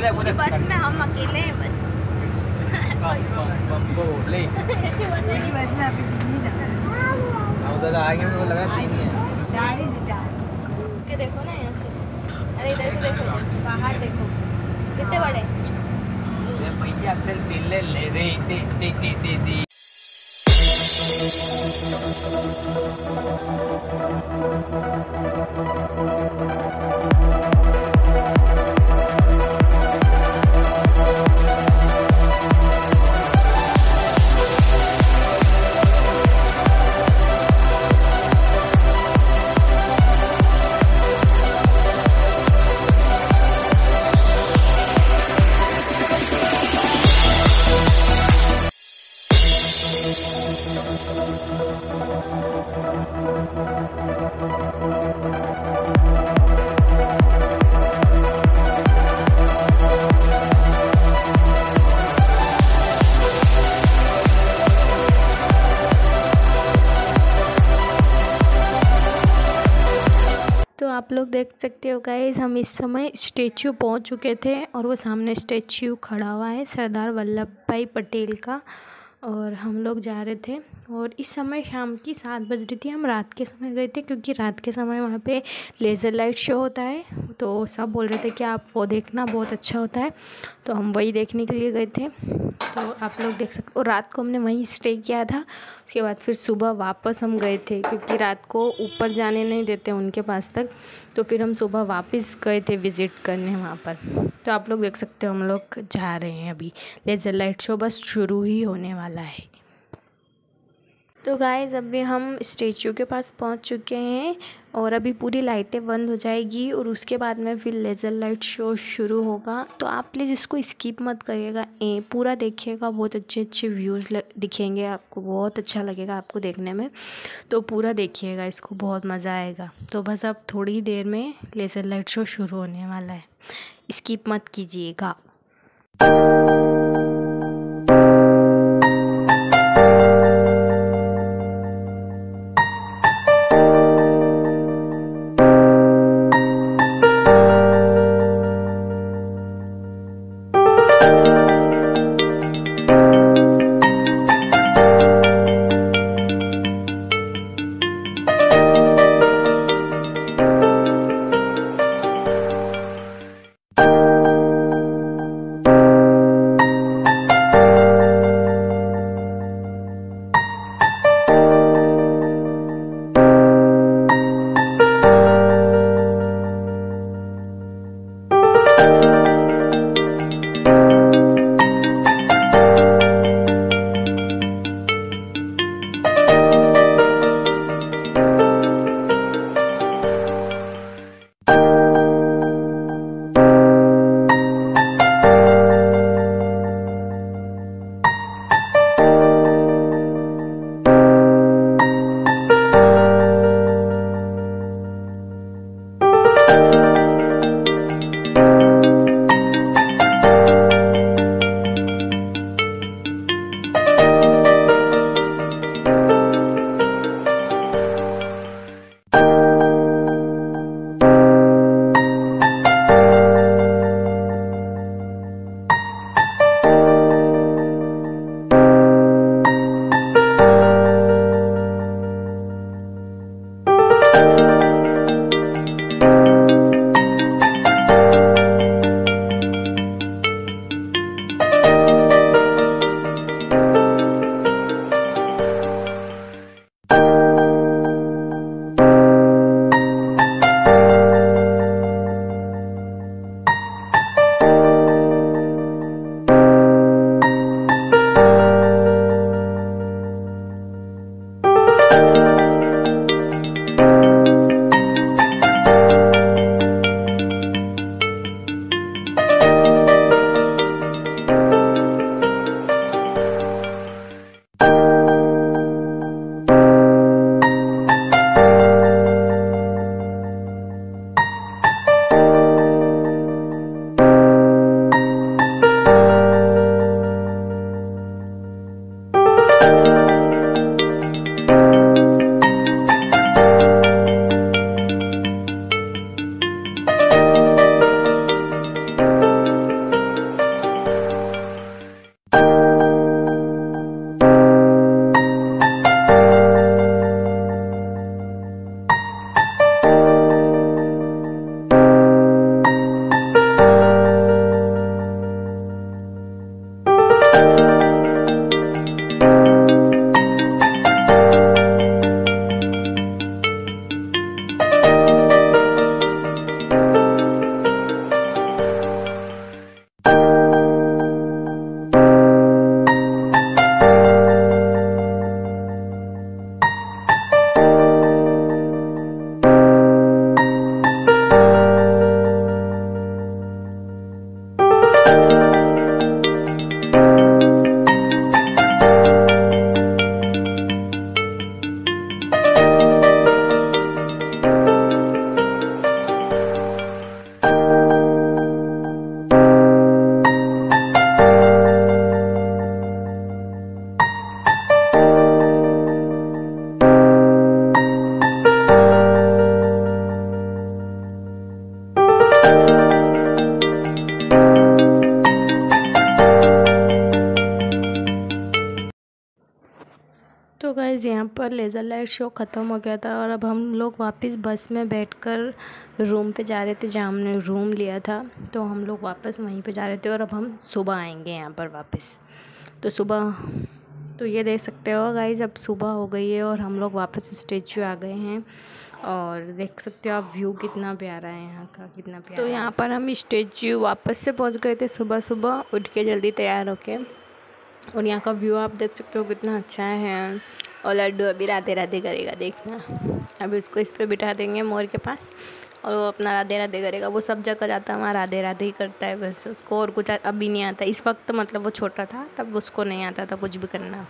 बस में हम अकेले हैं बस। बोले बस में अभी आगे मेरे को लगा तीन ही है। चार ही के देखो ना यहाँ से। अरे इधर से देखो बाहर देखो। कितने बड़े? ये भैया चल दिल्ले ले रे। आप लोग देख सकते हो गाइस हम इस समय स्टेचू पहुँच चुके थे और वो सामने स्टेचू खड़ा हुआ है सरदार वल्लभ भाई पटेल का और हम लोग जा रहे थे। और इस समय शाम की सात बज रही थी, हम रात के समय गए थे क्योंकि रात के समय वहाँ पे लेज़र लाइट शो होता है। तो सब बोल रहे थे कि आप वो देखना बहुत अच्छा होता है। तो हम वही देखने के लिए गए थे। तो आप लोग देख सकते हो रात को हमने वहीं स्टे किया था। उसके बाद फिर सुबह वापस हम गए थे, क्योंकि रात को ऊपर जाने नहीं देते उनके पास तक। तो फिर हम सुबह वापस गए थे विज़िट करने वहाँ पर। तो आप लोग देख सकते हो हम लोग जा रहे हैं अभी। लेज़र लाइट शो बस शुरू ही होने वाला है। तो गाइज़ अभी हम स्टेचू के पास पहुँच चुके हैं और अभी पूरी लाइटें बंद हो जाएगी और उसके बाद में फिर लेज़र लाइट शो शुरू होगा। तो आप प्लीज़ इसको स्किप मत करिएगा। ए, पूरा देखिएगा, बहुत अच्छे अच्छे व्यूज़ दिखेंगे आपको, बहुत अच्छा लगेगा आपको देखने में। तो पूरा देखिएगा इसको, बहुत मज़ा आएगा। तो बस अब थोड़ी देर में लेज़र लाइट शो शुरू होने वाला है। स्किप मत कीजिएगा। लेज़र लाइट शो ख़त्म हो गया था और अब हम लोग वापस बस में बैठकर रूम पे जा रहे थे जहाँ हमने रूम लिया था। तो हम लोग वापस वहीं पे जा रहे थे और अब हम सुबह आएँगे यहाँ पर वापस। तो सुबह तो ये देख सकते हो गाइज़ अब सुबह हो गई है और हम लोग वापस स्टेचू आ गए हैं। और देख सकते हो आप व्यू कितना प्यारा है यहाँ का कितना प्यारा तो यहाँ पर हम स्टेचू वापस से पहुँच गए थे सुबह सुबह उठ के जल्दी तैयार होके। और यहाँ का व्यू आप देख सकते हो कितना अच्छा है। और लड्डू अभी राधे राधे करेगा, देखना। अभी उसको इस पर बिठा देंगे मोर के पास। और वो अपना राधे राधे करेगा। वो सब जगह जाता है, वहाँ राधे राधे ही करता है बस। उसको और कुछ अभी नहीं आता। इस वक्त मतलब वो छोटा था, तब उसको नहीं आता था कुछ भी करना।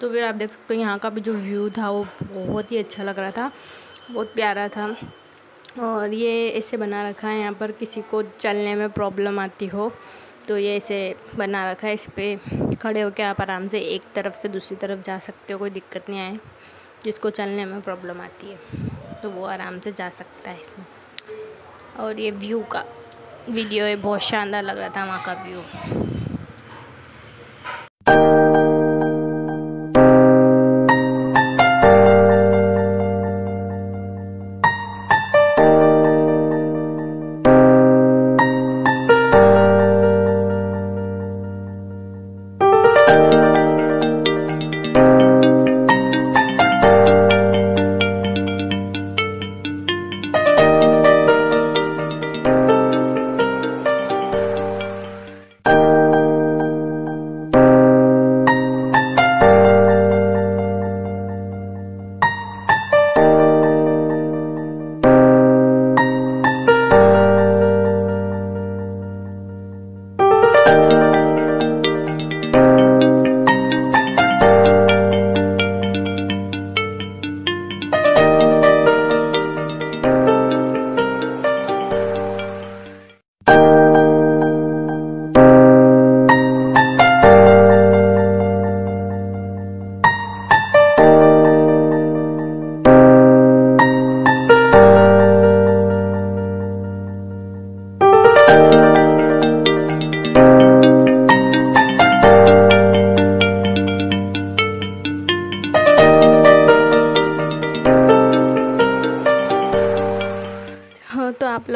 तो फिर आप देख सकते हो, यहाँ का भी जो व्यू था, वो बहुत ही अच्छा लग रहा था। बहुत प्यारा था। और ये ऐसे बना रखा है, यहाँ पर किसी को चलने में प्रॉब्लम आती हो। तो ये ऐसे बना रखा है, इस पर खड़े होकर आप आराम से एक तरफ़ से दूसरी तरफ़ जा सकते हो, कोई दिक्कत नहीं आए। जिसको चलने में प्रॉब्लम आती है तो वो आराम से जा सकता है इसमें। और ये व्यू का वीडियो है, बहुत शानदार लग रहा था वहाँ का व्यू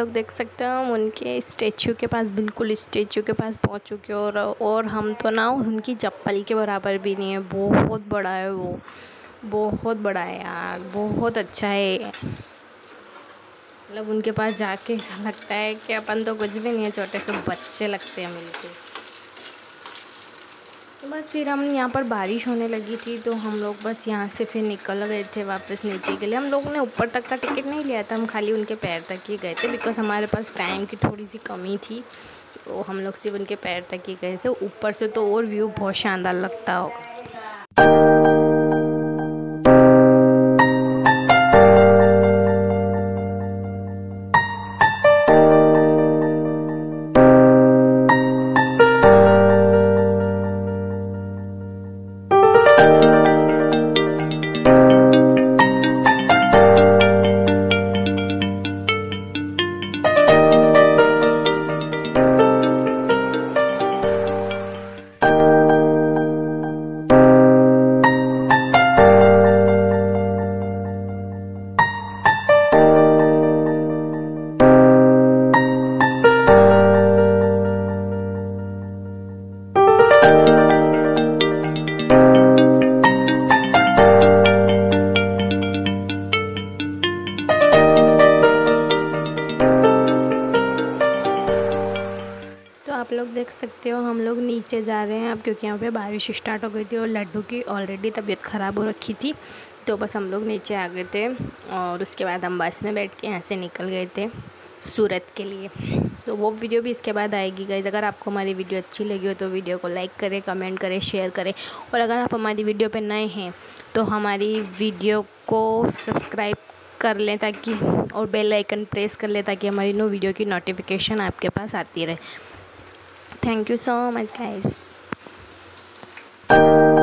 लोग देख सकते हैं, हम उनके स्टेचू के पास, बिल्कुल स्टेचू के पास पहुँच चुके और और हम तो ना उनकी चप्पल के बराबर भी नहीं है। बहुत बड़ा है वो। बहुत बड़ा है यार। बहुत अच्छा है मतलब उनके पास जाके लगता है कि अपन तो कुछ भी नहीं है, छोटे से बच्चे लगते हैं बिल्कुल तो बस फिर हम यहाँ पर बारिश होने लगी थी तो हम लोग बस यहाँ से फिर निकल गए थे वापस नीचे के लिए। हम लोगों ने ऊपर तक का टिकट नहीं लिया था, हम खाली उनके पैर तक ही गए थे बिकॉज़ हमारे पास टाइम की थोड़ी सी कमी थी। तो हम लोग सिर्फ़ उनके पैर तक ही गए थे। ऊपर से तो और व्यू बहुत शानदार लगता होगा। अब क्योंकि यहाँ पे बारिश स्टार्ट हो गई थी और लड्डू की ऑलरेडी तबीयत ख़राब हो रखी थी तो बस हम लोग नीचे आ गए थे और उसके बाद हम बस में बैठ के यहाँ से निकल गए थे सूरत के लिए। तो वो वीडियो भी इसके बाद आएगी गाइज़ अगर आपको हमारी वीडियो अच्छी लगी हो तो वीडियो को लाइक करें कमेंट करें शेयर करें। और अगर आप हमारी वीडियो पर नए हैं तो हमारी वीडियो को सब्सक्राइब कर लें ताकि और बेल आइकन प्रेस कर लें ताकि हमारी नो वीडियो की नोटिफिकेशन आपके पास आती रहे। Thank you so much Thank you.